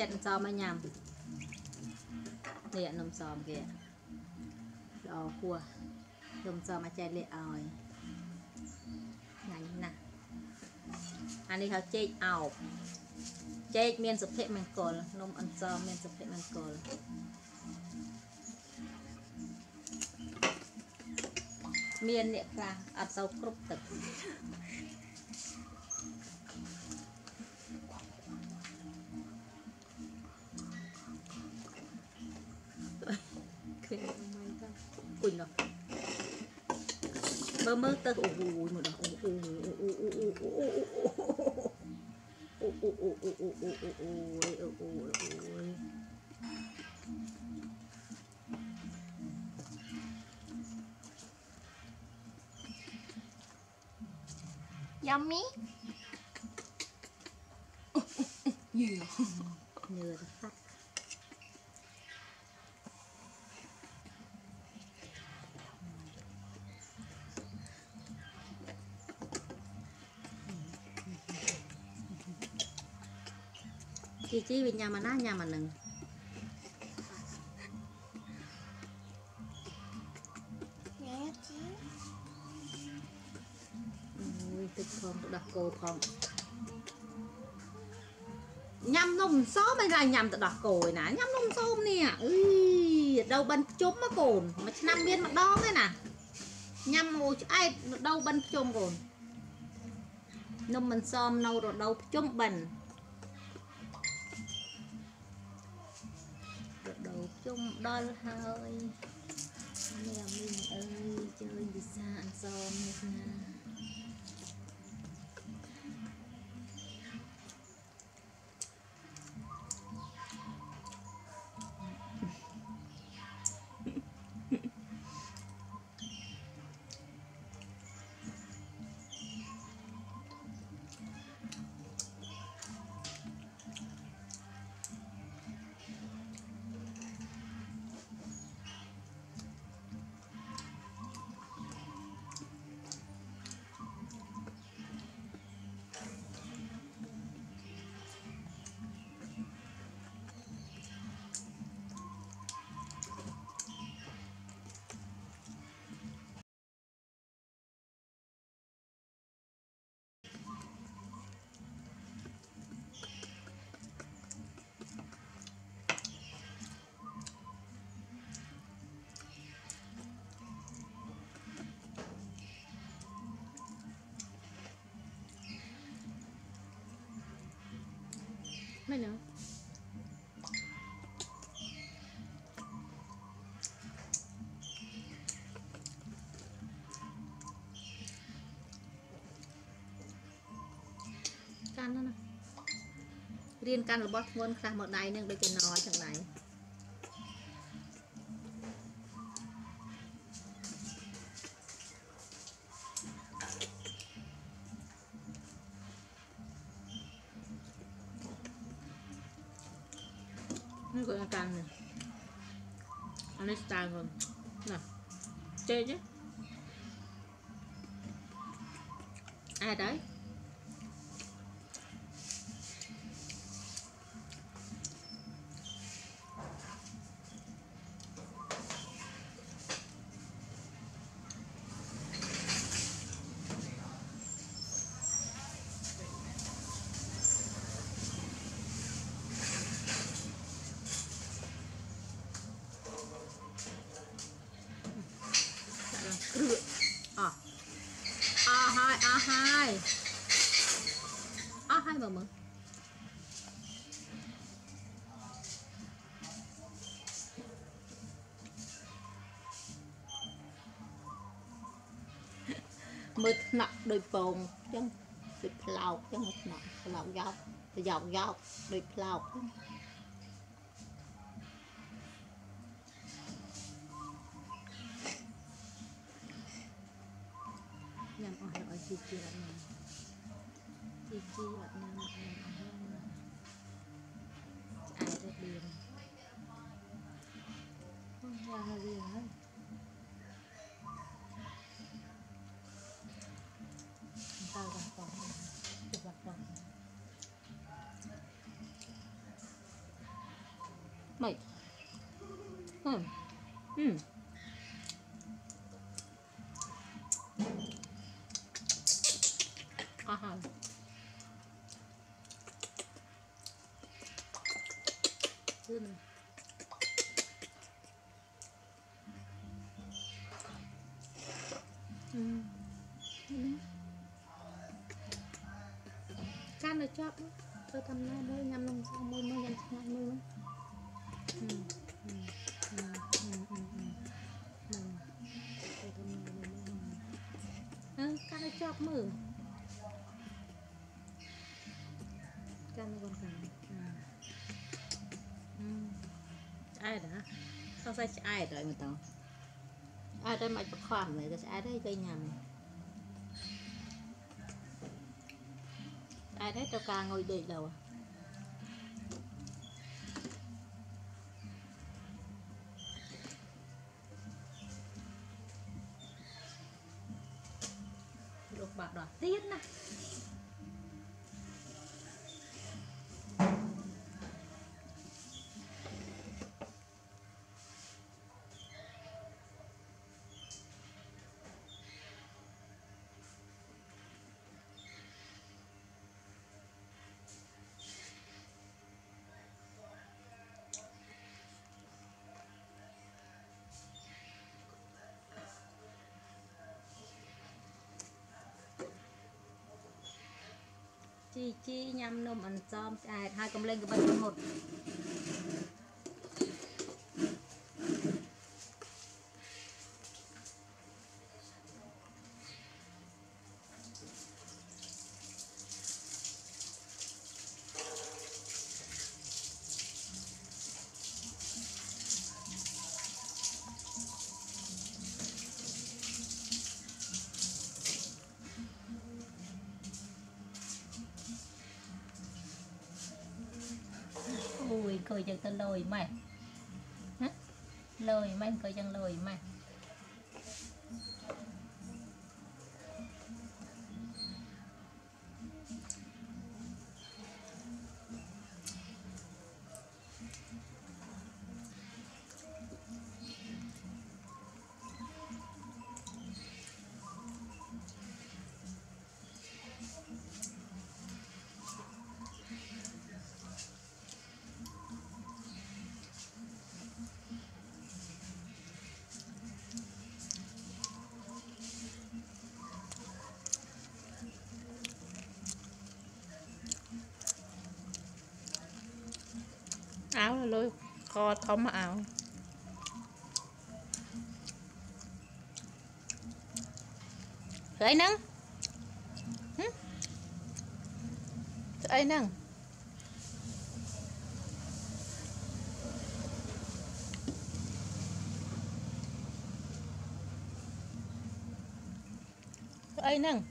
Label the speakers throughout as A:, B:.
A: ចិត្តអន្សមឲ្យញ៉ាំនេះនំសមគេល្អគួរនំសមអាចចែកលេខឲ្យញ៉ាំណាស់អានេះហៅចេកអោបចេកមានសុភមង្គលនំអន្សមមានសុភមង្គលមានអ្នកខ្លះអត់សូវគ្រប់ទឹក mơ mơ tơ ủ ủ ủ một đó ủ ủ ủ ủ ủ ủ ủ ủ ủ ủ ủ
B: Yummy.
A: Yeah. Nhựa phát. ជីជីវិញញ៉ាំអាណាញ៉ាំអានឹង
B: Nhớ chứ
A: អូយទឹកផងទៅដោះគោផងញ៉ាំនំសមមិនដែរញ៉ាំទៅដោះគោឯណាញ៉ាំនំសមនេះអឺដូវបិណ្ឌជុំមកកូនមួយឆ្នាំមានម្ដងឯណាញ៉ាំអូឆ្អែតរដូវបិណ្ឌជុំកូននំមិនសមនៅរដូវភ្ជុំបិណ្ឌ ដូវភ្ជុំដល់ហើយនេះមីងអើយជើញវិសាអន្សមនេះណា Bueno. Cắn nó nè. Riêng cắn là bót nguồn khá một đáy nhưng đôi cái nó chẳng đáy. không có ăn canh này. Ăn ít tan hơn. Nè chơi chứ. Ai đấy. mı? mực nặng đôi phồng chân đôi lao chân mực nặng lao dọc dọc dọc đôi lao làm ở ở chị chị làm ជីជីអត់ញ៉ាំអត់ញ៉ាំអាហារឆ្អែតរបៀងហងយ៉ាងរៀងហើយតើបាក់បងទៅបាក់បងមកអឺអឺ កាន់ទៅចាប់ទៅតាមណាមើលញ៉ាំនំសមើលមើលយ៉ាងឆ្ងាញ់មើលហឹមហឹមហឹមហឹមហឹមហឹមហឹមទៅតាមណាមើលអើកាន់ទៅចាប់មើលកាន់ទៅកាន់កាន់ហឹមឆ្អែតហ៎សង្ស័យឆ្អែតហើយមើលតោ ឆ្អែតតែមិនបខំទេតែឆ្អែតទេគេញ៉ាំឆ្អែតទេទៅការងុយដេក đâu à រកបាក់ ជីជីញ៉ាំនំអន្សមឆ្អែតហើយកំលេងក្បិចមុត lời mày. Hả? Lời mày coi chẳng lời mày. áo là lôi co thấm áo. Lấy nâng ấy nâng ấy nâng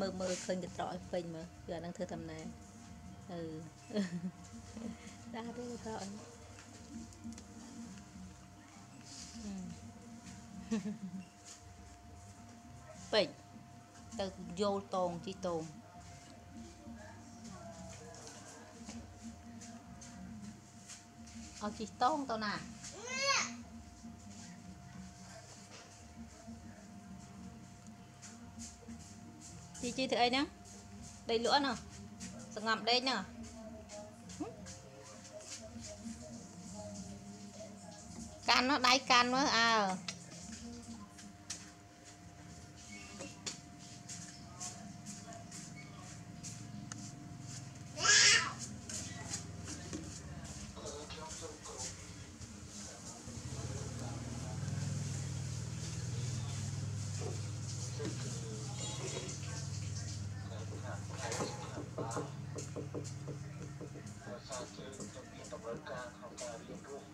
A: មកអោស្អីហ្នឹងហឹមស្អីហ្នឹងស្អីហ្នឹងមើលមើលឃើញកត្រកឲ្យពេញមើលគឺអានឹងធ្វើតាមណាអឺដាក់ទៅកត្រកអីពេញទៅយោលតងជីតងឲ្យជីតងទៅណា ជីជីធ្វើអីហ្នឹងដេកលក់ណោះសងំដេកណោះកាន់នោះដៃកាន់មើលអើ
C: ដោយសារជើងខ្ញុំមានតម្រូវការក្នុងការរៀនរស់